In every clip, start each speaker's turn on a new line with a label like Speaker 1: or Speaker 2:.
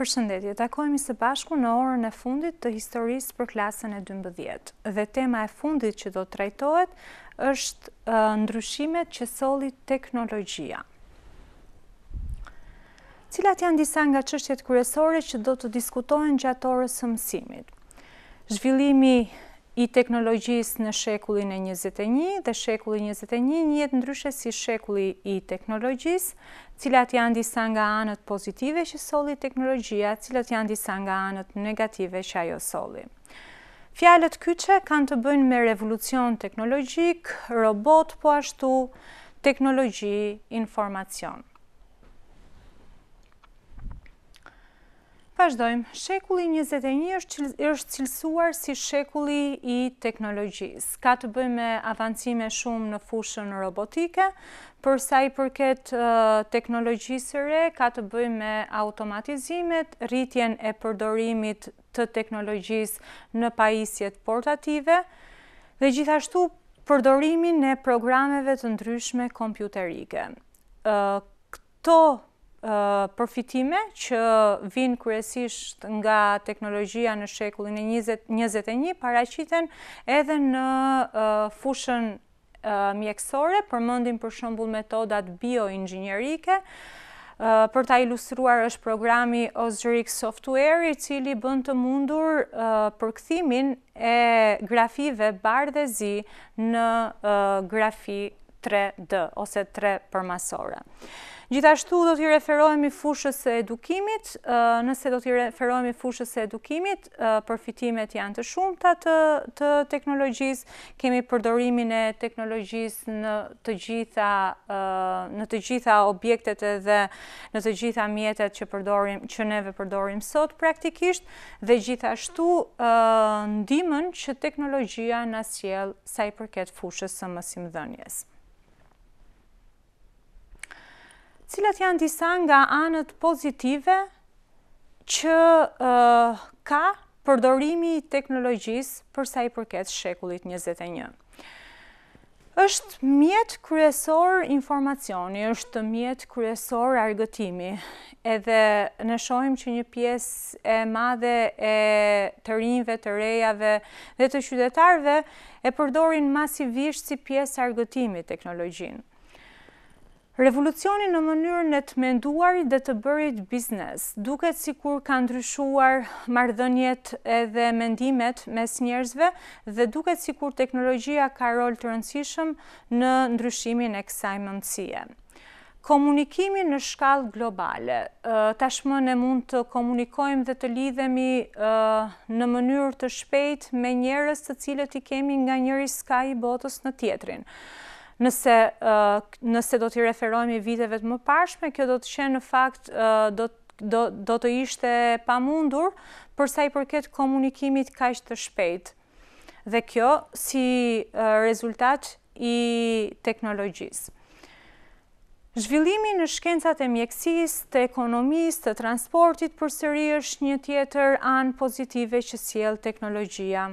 Speaker 1: Përshëndetje, takohemi së bashku në orën e fundit të historisë për klasën e 12. Dhe tema e fundit që do të trajtohet është ndryshimet që solli teknologjia. Cilat janë disa nga çështjet kryesore që do të diskutohen gjatë orës së mësimit? Zhvillimi i teknologjisë në shekullin e njëzet e një dhe shekulli njëzet e një njihet ndryshe si shekulli i teknologjisë, cilat janë disa nga anët pozitive që solli teknologjia, cilat janë disa nga anët negative që ajo solli. Fjalët kyçe kanë të bëjnë me revolucion teknologjik, robot po ashtu teknologji, informacion. Vazhdojmë, shekulli i njëzet e një është cilësuar si shekulli i teknologjisë. Ka të bëjë me avancime shumë në fushën robotike, për sa i përket teknologjisë së re, ka të bëjë me automatizimet, rritjen e përdorimit të teknologjisë në pajisjet portative dhe gjithashtu përdorimin e programeve të ndryshme kompjuterike. Këto përfitime që vijnë kryesisht nga teknologjia në shekullin e 21 paraqiten edhe në fushën mjekësore, përmendim për shembull metodat bioinxhinierike, për ta ilustruar është programi Ozxerik Software, i cili bën të mundur përkthimin e grafive bardhë dhe zi në grafi 3D ose 3 përmasore. Gjithashtu do t'i referohemi fushës së edukimit, nëse do t'i referohemi fushës së edukimit, përfitimet janë të shumta të teknologjisë, kemi përdorimin e teknologjisë në të gjitha në të gjitha objektet edhe në të gjitha mjetet që përdorim që neve përdorim sot praktikisht, dhe gjithashtu ndihmën që teknologjia na sjell sa i përket fushës së mësimdhënies. Cilat janë disa nga anët pozitive që ka përdorimi i teknologjisë për sa i përket shekullit 21? Është mjet kryesor informacioni, është mjet kryesor argëtimi. Edhe ne shohim që një pjesë e madhe e të rinjve, të rejave dhe të qytetarëve e përdorin masivisht si pjesë argëtimi teknologjinë. Revolucioni në mënyrën e të menduarit dhe të bërit biznes. Duket sikur ka ndryshuar marrëdhëniet edhe mendimet mes njerëzve dhe duket sikur teknologjia ka rol të rëndësishëm në ndryshimin e kësaj mendësie. Komunikimi në shkallë globale. Tashmë ne mund të komunikojmë dhe të lidhemi në mënyrë të shpejtë me njerëz të cilët i kemi nga njëri skaj i botës në tjetrin. Nëse, nëse do t'i referohemi viteve të mëparshme, kjo do të qe në fakt do të do do të ishte e pamundur për sa i përket komunikimit kaq të shpejtë. Dhe kjo si rezultat i teknologjisë. Zhvillimi në shkencat e mjekësisë, të ekonomisë, të transportit përsëri është një tjetër anë pozitive që sjell teknologjia.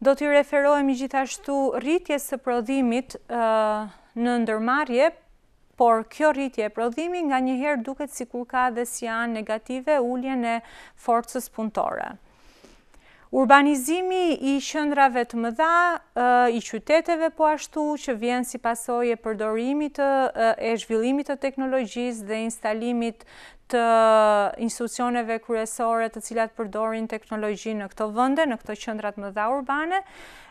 Speaker 1: Do t'i referohemi gjithashtu rritjes së prodhimit në ndërmarrje, por kjo rritje prodhimi nganjëherë duket sikur ka dhe si anë negative uljen e forcës punëtore. Urbanizimi i qendrave të mëdha, i qyteteve po ashtu që vjen si pasojë e përdorimit e zhvillimit të teknologjisë dhe instalimit të institucioneve kryesore të cilat përdorin teknologjinë në këto vende, në këto qendra të mëdha urbane,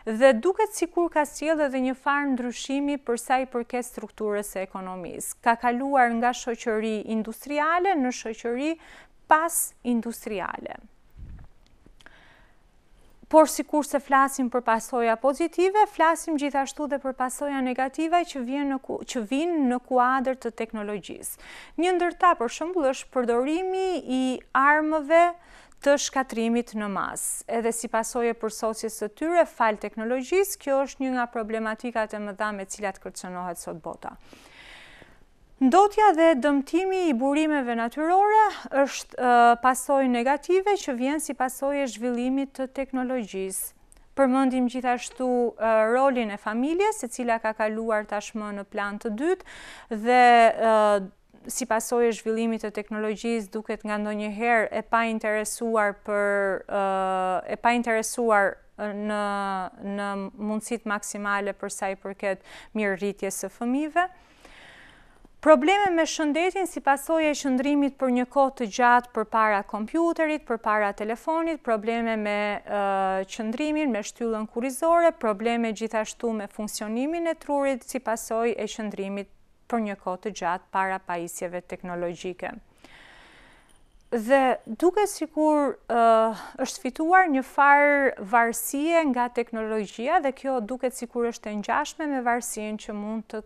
Speaker 1: dhe duket sikur ka sjellë edhe një farë ndryshimi për sa i përket strukturës së ekonomisë. Ka kaluar nga shoqëri industriale në shoqëri pasindustriale. Por sikurse flasim për pasoja pozitive, flasim gjithashtu dhe për pasoja negative që vjen në që vijnë në kuadër të teknologjisë. Një ndër ta për shembull është përdorimi i armëve të shkatërrimit në masë. Edhe si pasojë e përsosjes së tyre falë teknologjisë, kjo është një nga problematikat e mëdha me të cilat kërcënohet sot bota. Ndotja dhe dëmtimi i burimeve natyrore është pasojë negative që vjen si pasojë e zhvillimit të teknologjisë. Përmendim gjithashtu rolin e familjes, e cila ka kaluar tashmë në plan të dytë dhe si pasojë e zhvillimit të teknologjisë duket nga ndonjëherë e painteresuar për e painteresuar në në mundësitë maksimale për sa i përket mirërritjes së fëmijëve. Probleme me shëndetin si pasojë e qëndrimit për një kohë të gjatë përpara kompjuterit, përpara telefonit, probleme me qëndrimin, me shtyllën kurrizore, probleme gjithashtu me funksionimin e trurit si pasojë e qëndrimit për një kohë të gjatë para pajisjeve teknologjike. Dhe duket sikur është fituar një farë varësie nga teknologjia dhe kjo duket sikur është e ngjashme me varësinë që mund të,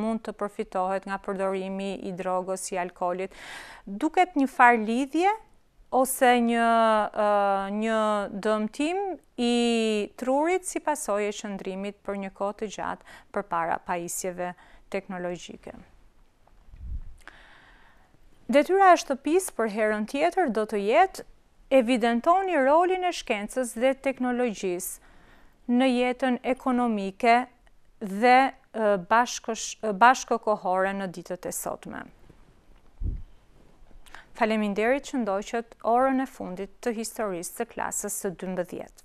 Speaker 1: mund të përfitohet nga përdorimi i drogës i alkoolit. Duket një farë lidhje ose një një dëmtim i trurit si pasojë e qëndrimit për një kohë të gjatë përpara pajisjeve teknologjike. Detyra e shtëpisë për herën tjetër do të jetë evidentoni rolin e shkencës dhe teknologjisë në jetën ekonomike dhe bashkëkohore në ditët e sotme. Faleminderit që ndoqët orën e fundit të historisë të klasës së dymbëdhjetë.